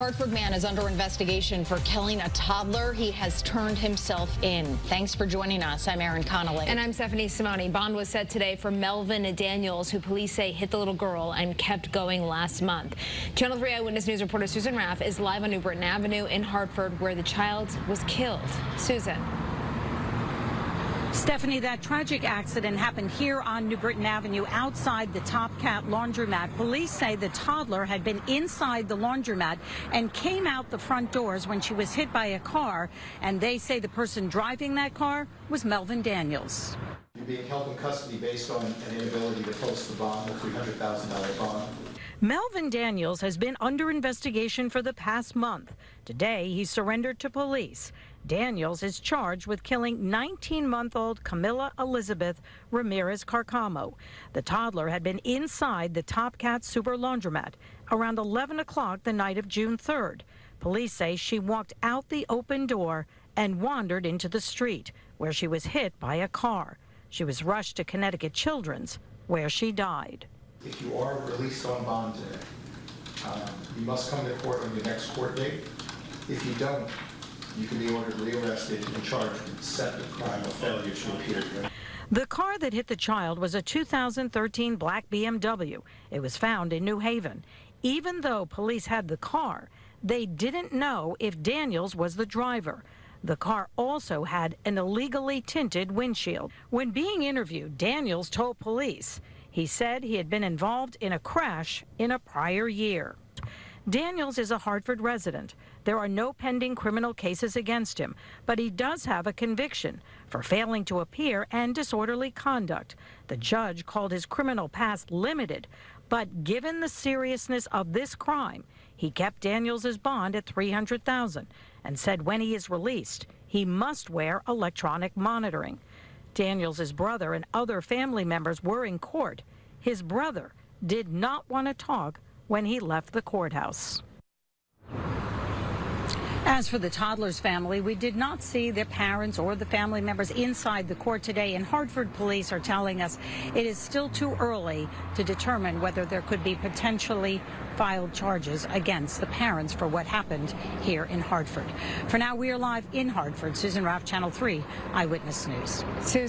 Hartford man is under investigation for killing a toddler. He has turned himself in. Thanks for joining us. I'm Erin Connolly. And I'm Stephanie Simoni. Bond was set today for Melvin Daniels, who police say hit the little girl and kept going last month. Channel 3 Eyewitness News reporter Susan Raff is live on New Britain Avenue in Hartford, where the child was killed. Susan. Stephanie, that tragic accident happened here on New Britain Avenue outside the Top Cat laundromat. Police say the toddler had been inside the laundromat and came out the front doors when she was hit by a car. And they say the person driving that car was Melvin Daniels. You're being held in custody based on an inability to post the bond, a $300,000 bond. Melvin Daniels has been under investigation for the past month. Today, he surrendered to police. Daniels is charged with killing 19 month old Camilla Elizabeth Ramirez Carcamo. The toddler had been inside the Top Cat Super Laundromat around 11 o'clock the night of June 3rd. Police say she walked out the open door and wandered into the street, where she was hit by a car. She was rushed to Connecticut Children's, where she died. If you are released on bond today, um, you must come to court on your next court date. If you don't, you can be ordered rearrested and charged with separate crime of failure to appear. The car that hit the child was a 2013 black BMW. It was found in New Haven. Even though police had the car, they didn't know if Daniels was the driver. The car also had an illegally tinted windshield. When being interviewed, Daniels told police he said he had been involved in a crash in a prior year. Daniels is a Hartford resident. There are no pending criminal cases against him, but he does have a conviction for failing to appear and disorderly conduct. The judge called his criminal past limited, but given the seriousness of this crime, he kept Daniels' bond at 300,000 and said when he is released, he must wear electronic monitoring. Daniels' brother and other family members were in court. His brother did not want to talk when he left the courthouse. As for the toddler's family, we did not see their parents or the family members inside the court today, and Hartford police are telling us it is still too early to determine whether there could be potentially filed charges against the parents for what happened here in Hartford. For now, we are live in Hartford. Susan Raff, Channel 3 Eyewitness News. Susan